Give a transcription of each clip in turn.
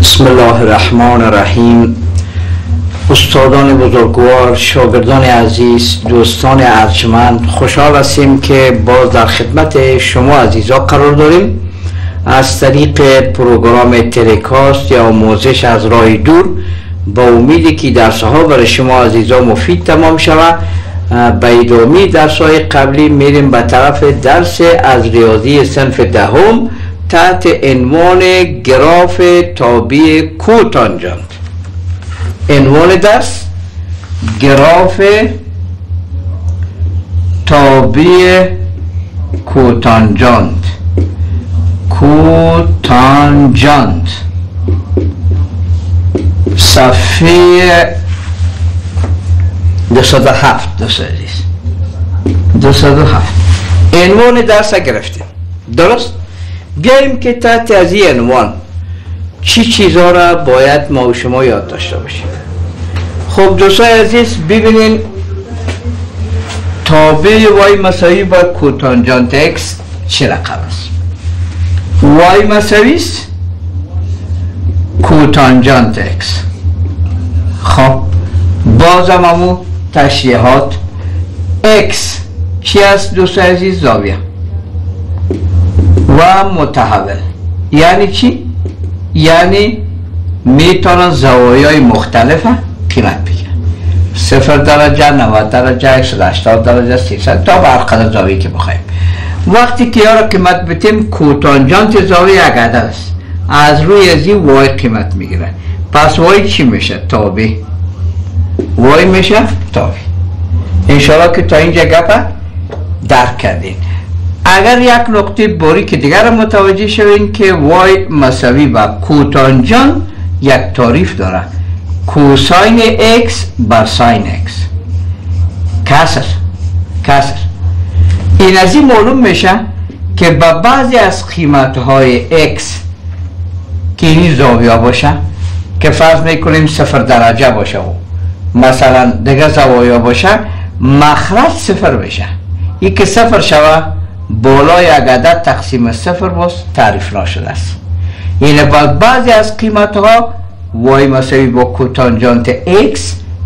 بسم الله الرحمن الرحیم استادان بزرگوار شاگردان عزیز دوستان ارجمند خوشحال هستیم که باز در خدمت شما عزیزا قرار داریم. از طریق پروگرام تلکاست یا آموزش از راه دور با امیدی که درس ها برای شما عزیزا مفید تمام شود به ادامه درس های قبلی میریم به طرف درس از ریاضی سنف دهم. تحت عنوان گراف تابی کوتانجانت عنوان درس گراف تابی کوتانجانت کوتانجانت صفحه دوصد هفت دوصد هفت. عنوان درس گرفتیم. درست؟ بیاییم که تحت از این عنوان. چی چیزها را باید ما و شما یاد داشته باشیم؟ خب دوستای عزیز ببینین. تابع Y مساوی با کوتانجانت X چه رقم است؟ Y مساوی است کوتانجانت X خب بازم همون تشریحات. اکس چی است دوستای عزیز؟ زاویه. و متحول. یعنی چی؟ یعنی می‌تونن زوایای مختلف قیمت بگیرن صفر درجه 90 درجه 180 درجه 300 تا بر قدر زاویه که بخوایم. وقتی که یارو قیمت بتیم کوتانجانت زاویه؟ یک عدد است. از روی ازی Y قیمت می‌گیره. پس Y چی میشه؟ تابع. Y میشه؟ تابع. انشاءالله که تا اینجا گپه درک کردین. اگر یک نقطه که دیگر متوجه شوین که Y مساوی با کوتانجانت یک تعریف داره کوساین X بر ساین X کسر. کسر. این از این معلوم میشه که با بعضی از قیمت های اکس که این زاویه باشه که فرض می‌کنیم صفر درجه باشه و مثلا دیگه زوایا باشه مخرج صفر بشه. ای که صفر شوه بالای یک عدد تقسیم صفر باز تعریف نشده است. این بعد بعضی از قیمت ها وای مساوی با کوتانجانت x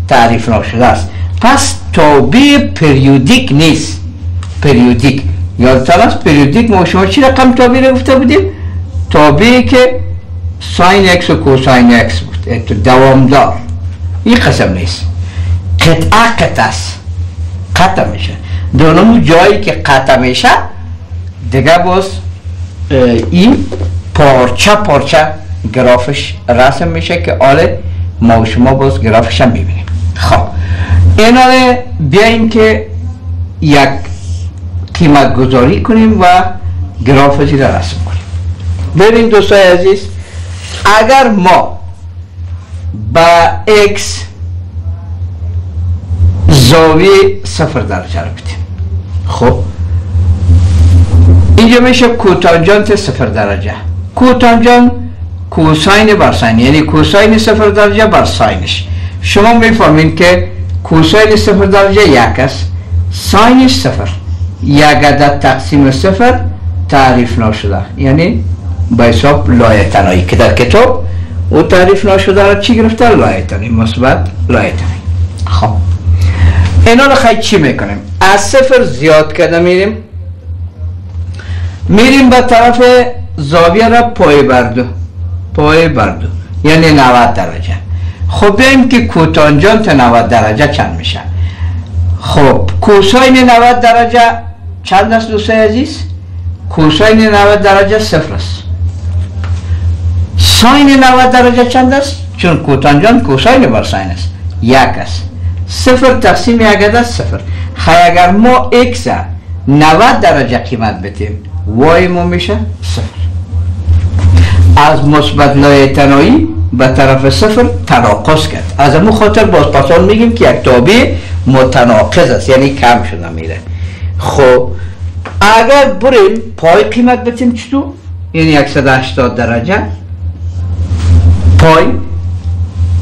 تعریف نشده است. پس تابع پریودیک نیست. پریودیک. یادتان است پریودیک ما شما چی رقم تابع گفته بودیم؟ تابعی که ساین X و کوساین X بود. دوامدار. این قسم نیست. قطعه قطع است. قطع میشه. دونمو جایی که قطع میشه دیگه باز این پارچه پارچه گرافش رسم میشه که آله ما شما باز گرافش هم ببینیم خب این آله بیاییم که یک قیمت گذاری کنیم و گرافش را رسم کنیم. ببین دوستای عزیز اگر ما با x زاویه صفر درجه رو بدیم خب؟ اینجا میشه کوتانجانت صفر درجه. کوتانجان کوساین بر ساین یعنی کوساین صفر درجه بر ساینش. شما می‌فهمین که کوساین صفر درجه یک است ساینش صفر. یک عدد تقسیم صفر تعریف نشده. یعنی به حساب لایتناهی که در کتاب او تعریف نشده را چی گرفته؟ لایتناهی مثبت لایتناهی خب. اینا رو خیلی چی می‌کنیم؟ از صفر زیاد کرده میریم. میریم به طرف زاویه را پای بردو پای بردو یعنی 90 درجه. خب بیاییم که کوتانجانت 90 درجه چند میشه. خب کوساین 90 درجه چند است دوستای عزیز؟ کوساین 90 درجه صفر است. ساین 90 درجه چند است؟ چون کوتانجانت کوساین بر ساین است. یک است. صفر تقسیم یک عدد صفر. خیلی اگر ما اکس 90 درجه قیمت بتیم وای ما میشه؟ صفر. از مثبت لایتنایی به طرف صفر تناقض کرد. از امو خاطر باز پاسان میگیم که یک تابع متناقض است یعنی کم شده میره. خب اگر بریم پای قیمت بتیم چطور یعنی 180 درجه. پای.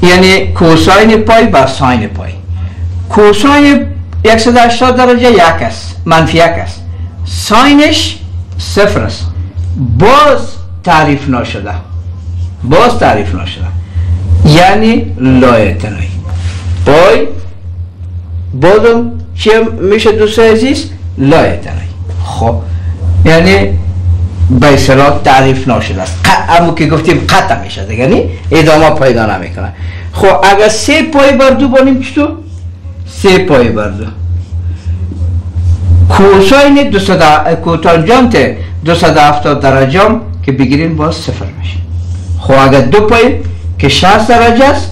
یعنی کوساین پای بر ساین پای. کوساین 180 درجه یک است منفی یک است. ساینش صفر است. باز تعریف نشده باز تعریف نشده یعنی لایتنایی. پای بازم چی میشه دوست عزیز؟ لایتنایی. خب یعنی به تعریف نشده است. اما که گفتیم قطع میشه دیگه نی ادامه پیدا نمی‌کنه. خب اگر سه پای بر دو بانیم چطور سه پای بر دو. کوساین کوتانجانت 270 درجه که بگیرین باز صفر میشه. خب اگر دو پای که 60 درجه است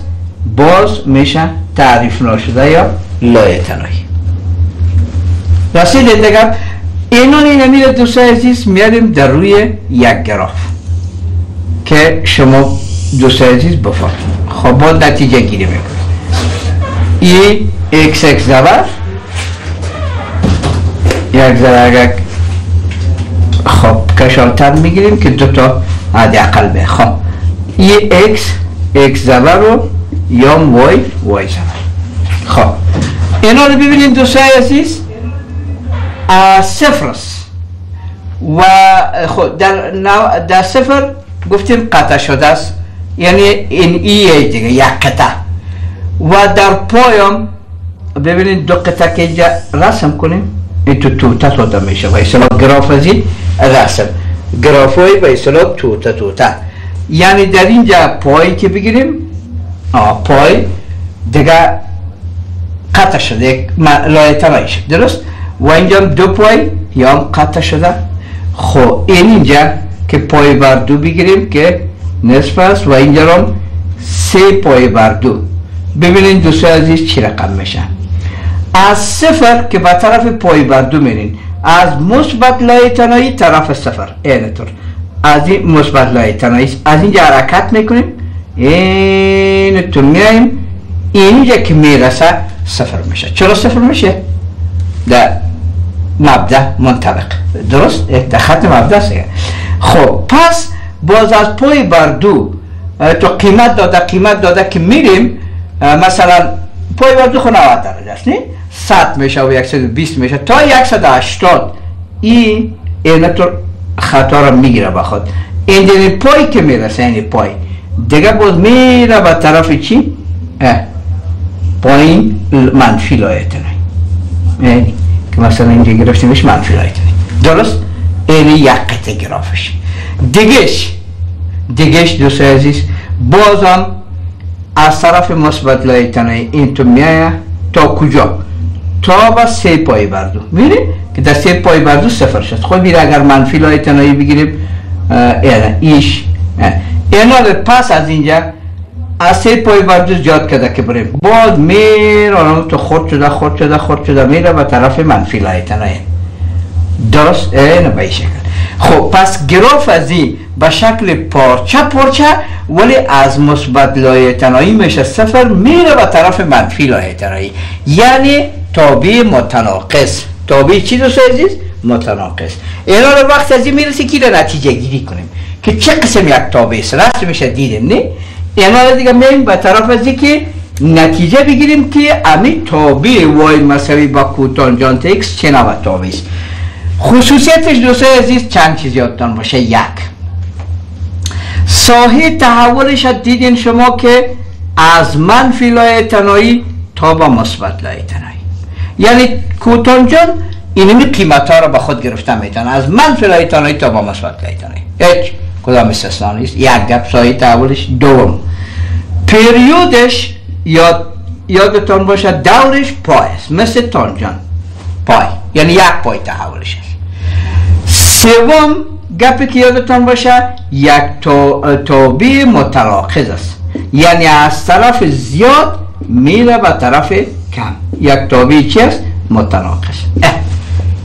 باز میشه تعریف نشده یا لایتنایی رسید دیگر اینان این امیر دوست عزیز میاریم در روی یک گراف که شما دوست عزیز بفرد خب با نتیجه گیری می‌کنید ای ایکس ایکس زبر. یک ذره اگر خب کشالتر می‌گیریم که دو تا عدی اقل به خب ای ایکس ایکس زبر رو یا وای وای زبر. خب اینا رو ببینید دوستای عزیز. صفر است. و خود در, در صفر گفتیم قطع شده است. یعنی این ای دیگه یک قطع و در پایم ببینید دو قطع که رسم کنیم. این تو توته توته میشه و اصلا گراف از این رسم گراف های به اصلا توته توته یعنی در اینجا پایی که بگیریم آه پای دیگه قطع شده یک لایه درست و اینجا دو پای یا هم قطع شده خب این اینجا که پای بر دو بگیریم که نصف است و اینجا هم سه پای بر دو ببینین دوست عزیز چی رقم میشن از صفر که به طرف پای بر دو میرین. از مثبت لایه تنایی طرف صفر. اینطور از این مثبت لایه تنایی از اینجا حرکت می‌کنیم. اینطور میاییم اینجا که می‌رسه صفر میشه. چرا صفر میشه؟ در مبدع منطبق. درست؟ در خط مبدع سه خب پس باز از پای بر دو تو قیمت داده قیمت داده که میریم مثلا پای بر دو خو 90 درجه است 100 میشه و 120 میشه تا 180 این اینطور خطا را می‌گیره بخود این دیگه پای که می‌رسه این پای. دیگه باز میره به طرف چی؟ پایین منفی لایت یعنی که مثلا اینجا گرفتیمش منفی لایت درست؟ این یک قطع گرافش. دیگهش. دیگهش دوست عزیز بازم از طرف مثبت لایتنه این تو میایه تا کجا؟ تا با سه پای بردو. میری که در سه پای بردو صفر شد. خب میره اگر منفی لایتنایی بگیریم اینا ایش. اینا پس از اینجا از سه پای بردو زیاد کرده که بریم. باز میره تو خود شده خود شده خود شده میره به طرف منفی لایتنایی درست؟ این به شکل. خب پس گراف از این به شکل پارچه پارچه ولی از مثبت لایه تنایی میشه صفر میره به طرف منفی لایه تنایی یعنی تابع متناقص تابع چی دوست عزیز متناقص اینا رو وقت از این می‌رسی که نتیجه گیری کنیم که چه قسم یک تابع است راست میشه دیدیم نه اینا رو دیگه میریم به طرف از که نتیجه بگیریم که امی تابع y مساوی با کوتانجانت x چه نوع تابع است خصوصیتش دوستای عزیز چند چیز یادتان باشه یک ساحه تحولش دیدین شما که از منفی لایه تنایی تا با مثبت لایه تنایی یعنی کوتانجان اینمی قیمت ها رو به خود گرفته میتن از منفی لایه تنایی تا با مثبت لایه تنایی هیچ کدام استثنا نیست. یک گپ ساحه تحولش دوم. پریودش یاد یادتان باشه دورش پای است مثل تانجان پای. یعنی یک پای تحولش است سوم گپی که یادتان باشه یک توبی متراکز است. یعنی از طرف زیاد میره به طرف کم. یک توبی چی است؟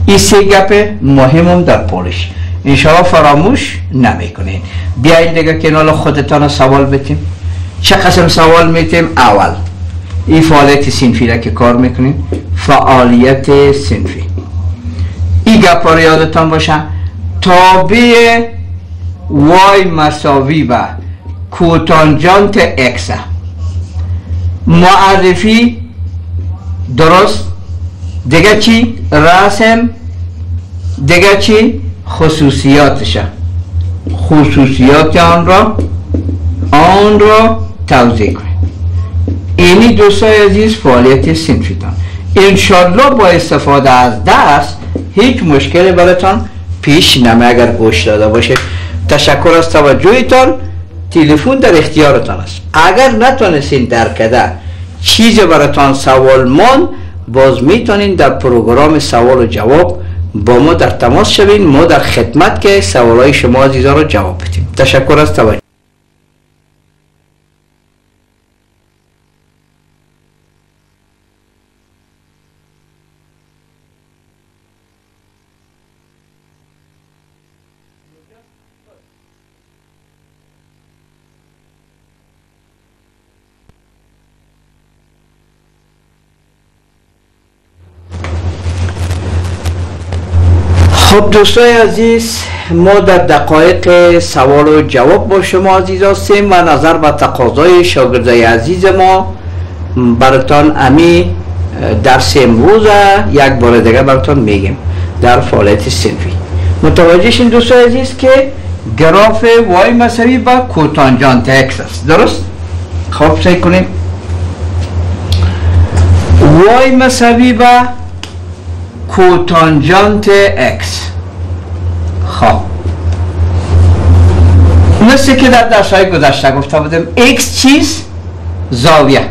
این سه گپ مهمم در پولش. انشاءالله فراموش نمی‌کنین. بیاین دیگه کنال خودتان سوال بتیم چه قسم سوال میتیم؟ اول این فعالیت سنفی را که کار می‌کنین فعالیت سنفی. این گپ رو یادتان باشه. تابع وای مساوی به کوتانجانت اکس. معرفی درست؟ دیگه چی؟ رسم؟ دیگه چی؟ خصوصیاتش خصوصیات آن را آن را توضیح کنید اینی دوستای عزیز فعالیت سنفیتان انشالله با استفاده از دست هیچ مشکلی براتان پیش نمی اگر گوش داده باشه. تشکر از توجهتان تلفن در اختیارتان است. اگر نتونستین درکده چیزی براتان سوال من باز می‌تونین در پروگرام سوال و جواب با ما در تماس شوین. ما در خدمت که سوالای شما عزیزان رو جواب بدیم. تشکر از توجه. خب دوستای عزیز ما در دقایق سوال و جواب با شما عزیز هستیم و نظر به تقاضای شاگردای عزیز ما. براتان امی درس امروز یک بار دیگه براتان میگیم در فعالیت سنفی متوجه شین دوستای عزیز که گراف وای مساوی با کوتانجانت اکس است. درست؟ خب سعی کنیم. وای مساوی با کوتانجانت اکس خب. مثل که در درس های گذشته گفته بودیم x چیز؟ زاویه.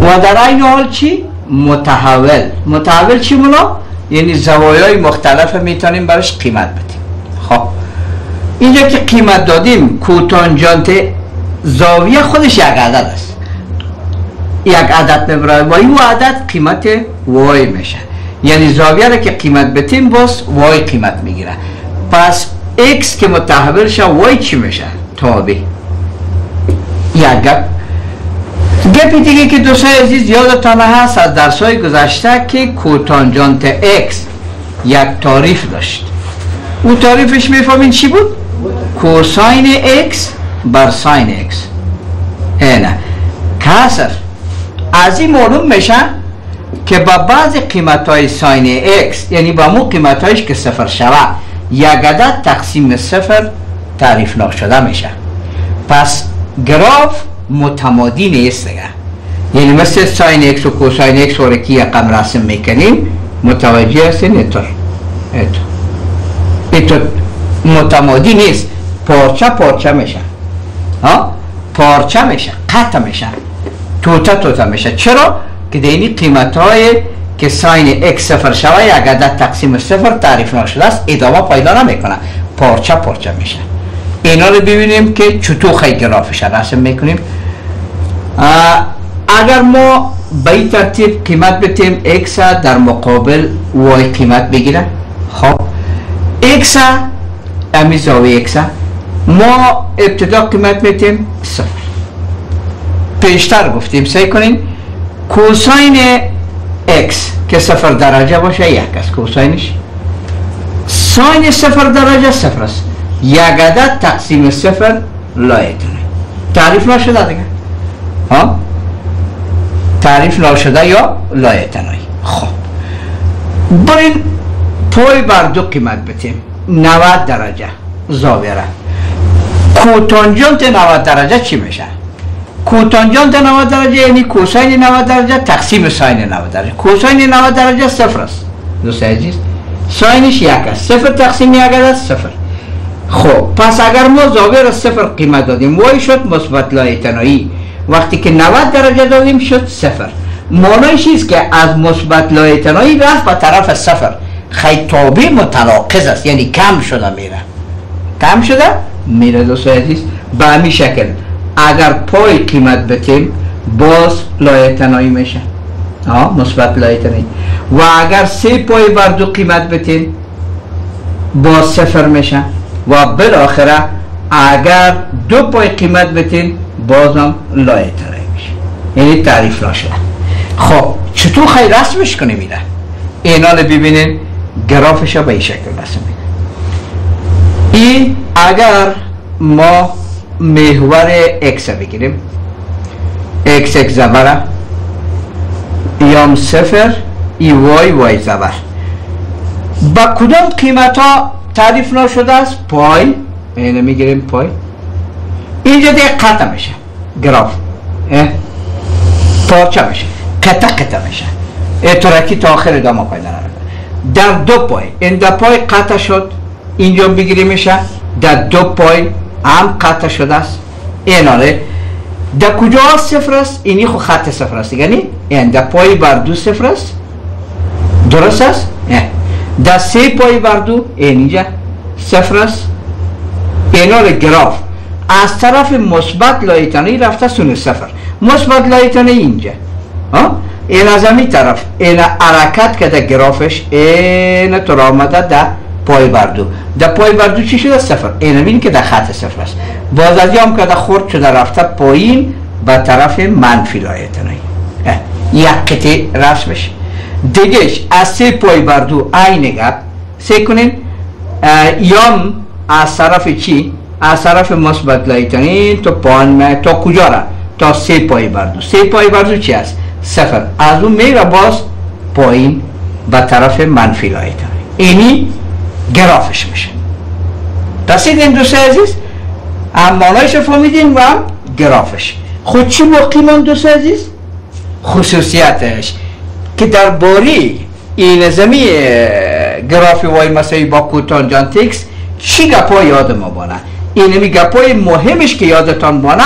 و در این حال چی؟ متحول. متحول چی مولا؟ یعنی زوایای مختلف می‌تونیم برش قیمت بدیم. خب. اینجا که قیمت دادیم کوتانجانت زاویه خودش یک عدد است. یک عدد می‌بره و این عدد قیمت وای میشه. یعنی زاویه را که قیمت بتیم باز وای قیمت می‌گیره. پس x که متحول شه وای چی میشه؟ تابع. یک گپ. گپی دیگه که دوستای عزیز یادتان هست از درس های گذشته که کوتانجانت x یک تعریف داشت. او تعریفش می‌فهمین چی بود؟ کوساین x بر ساین x. اینه کسر. از این معلوم میشه که با بعض قیمت های ساین x یعنی با مو قیمت هایش که صفر شوه یک عدد تقسیم صفر تعریف ناشده میشه. پس گراف متمادی نیست دیگه. یعنی مثل ساین x و کوساین x رو که رقم رسم می‌کنیم متوجه هستین؟ اینطور اینطور متمادی نیست. پارچه پارچه میشه. ها؟ پارچه میشه. قطع میشه. توتا توتا میشه. چرا؟ که دینی قیمت های که ساین x صفر شوه یک عدد تقسیم صفر تعریف نشده است ادامه پیدا نمی‌کنه. پارچه پارچه میشه. اینا رو ببینیم که چطور خیلی گرافش رسم می‌کنیم. اگر ما به این ترتیب قیمت بتیم x در مقابل y قیمت بگیره خب. X امی زاویه x ما ابتدا قیمت میتیم صفر. پیشتر گفتیم سعی کنیم کوساین x که صفر درجه باشه یک است. کوساینش ساین صفر درجه صفر است. یک عدد تقسیم صفر لایتونه. تعریف نشده دیگه. ها؟ تعریف نشده یا لایتنایی خب. برین پای بر دو قیمت بتیم 90 درجه زاویه را. کوتانجانت 90 درجه چی میشه؟ کوتانجانت 90 درجه یعنی کوساین 90 درجه تقسیم ساین 90 درجه کوساین 90 درجه صفر است دوست عزیز ساینش یک است صفر تقسیم یک است صفر خب پس اگر ما زاویه را صفر قیمت دادیم y شد مثبت لایتناهی وقتی که 90 درجه دادیم شد صفر معنیش است که از مثبت لایتناهی رفت به طرف صفر خیلی تابع متناقض است یعنی کم شده میره کم شده میره دوست عزیز به همین شکل اگر pi قیمت بتیم باز لایتناهی میشه. آه مثبت لایتناهی. و اگر سه pi بر قیمت بتیم باز صفر میشه. و بالاخره اگر دو پای قیمت بتیم بازم لایتنایی میشه. یعنی تعریف نشده خب چطور خیلی رسمش کنیم میره اینا رو ببینین گرافش به این شکل رسم این اگر ما محور x بگیریم. X x زبر یام صفر ای وای وای زبر. با کدام قیمت ها تعریف نشده است؟ پای. اینه می‌گیریم پای. اینجا دیگه قطع میشه. گراف. پارچه میشه. قطع قطع میشه. اترکی تا آخر ادامه پیدا در دو پای. این دو پای قطع شد. اینجا بگیری میشه در دو پای هم قطع شده است. این آره. در کجا صفر است؟ اینی خو خط صفر است. یعنی این در پای بر دو صفر است. درست است؟ در سه پای بر دو اینجا صفر است. اینا گراف. از طرف مثبت لایتانه رفته سون صفر. مثبت لایتانه اینجا این از همین طرف. این حرکت که در گرافش. این تو آمده در پای بردو در پای بردو چی شده؟ صفر. این همین که در خط صفر است. باز از هم که در خورد شده رفته پایین به طرف منفی لایتانه یک قطعه رفت بشه. دیگهش از سه پای بردو این گپ سه کنین یام از طرف چی؟ از طرف مثبت لایتانی تو پان تا کجا را تا سه پای بردو سه پای بردو چی است؟ صفر. از اون میره باز پایین به طرف منفی لایتانی اینی گرافش میشه. این دوست عزیز؟ مانایش فهمیدین و گرافش. خود چی باقی من دوست عزیز؟ خصوصیتش. که در باری این زمی گرافی وای مسایی با کوتان تکس چی گپا یاد ما بانه این می گپای مهمش که یادتان بانه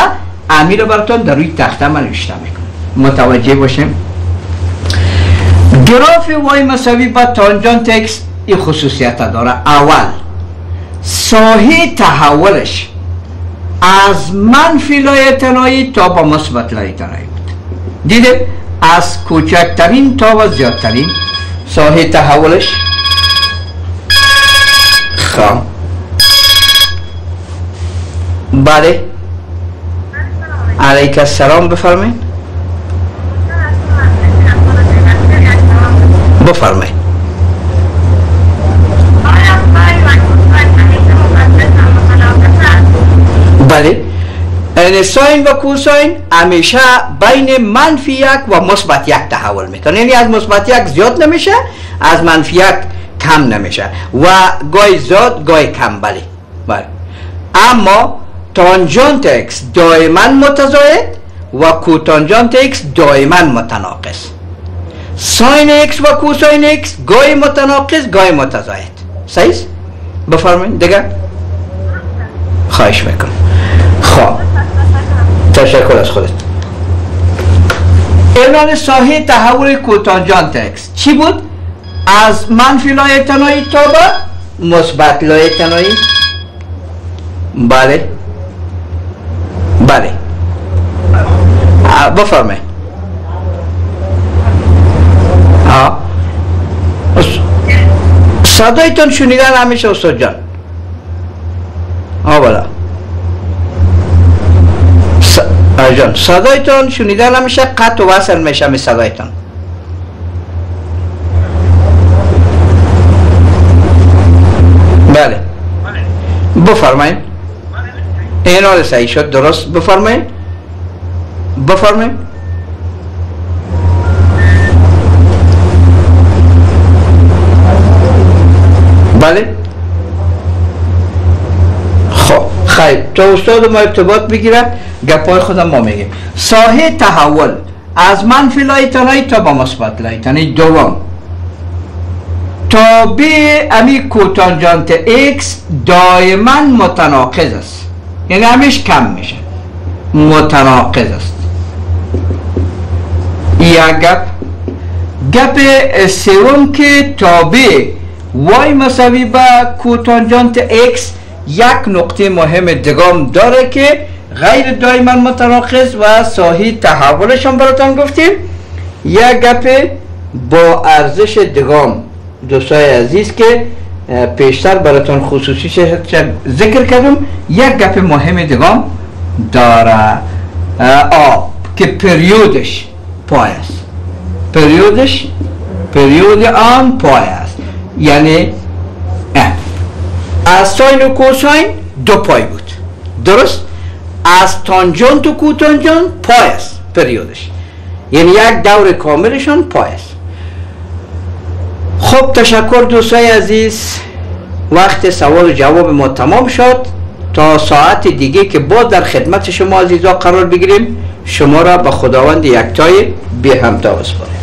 امیر براتان در روی تخته من نوشته می‌کنم متوجه باشیم؟ گراف y مساوی با تانجانت x این خصوصیت داره. اول ساحه تحولش از منفی لایتناهی تا با مثبت لایتناهی بود. دیده؟ از کوچکترین تا و زیادترین. ساحه تحولش؟ خام. بله. علیک السلام بفرمایید. بفرمایید. این ساین و کوساین همیشه بین منفی یک و مثبت یک تحول می‌کنه. یعنی از مثبت یک زیاد نمیشه از منفی یک کم نمیشه. و گای زیاد گای کم بله. بله. اما تانجانت اکس دائما متزاید و کوتانجانت x دائما متناقص ساین x و کوساین x گای متناقص گای متزاید. صحیح بفرمایید دیگه. خواهش می‌کنم. خواه تشکر از خودت. الان ساحه تحول کوتانجانت اکس چی بود؟ از منفی لایتناهی تا به مثبت لایتناهی بله. بله. بفرمه صدایتون شنیدن همیشه استاد جان. آه بالا. جان. صدایتون شنیدن همیشه قط و وصل میشه می صدایتون بله. بفرمایید. این حال صحیح شد. درست. بفرمایید. بفرمایید. بله. خیلی تا استاد ما ارتباط بگیرد گپای خودم ما میگیم. ساحه تحول از منفی لایتانایی تا با مثبت لایتانی دوم. تا به امی کوتانجانت x دائما متناقص است. یعنی همیش کم میشه. متناقص است. یک گپ. گپ سوم که تابع y مساوی با کوتانجانت x یک نقطه مهم دگام داره که غیر دائما متناقص و ساحه تحولشان براتان گفتیم. یک گپ با ارزش دگام دوستای عزیز که پیشتر براتون خصوصی ذکر کردم یک گپ مهم دیگه داره. آ که پریودش پای است. پریودش پریود آن پای است. یعنی از ساین و کوساین دو پای بود. درست؟ از تانجانت و کوتانجانت پای است پریودش. یعنی یک دور کاملشان پای است. خب تشکر دوستای عزیز. وقت سوال و جواب ما تمام شد. تا ساعت دیگه که با در خدمت شما عزیزا قرار بگیریم شما را به خداوند یکتای به همتا بسپاریم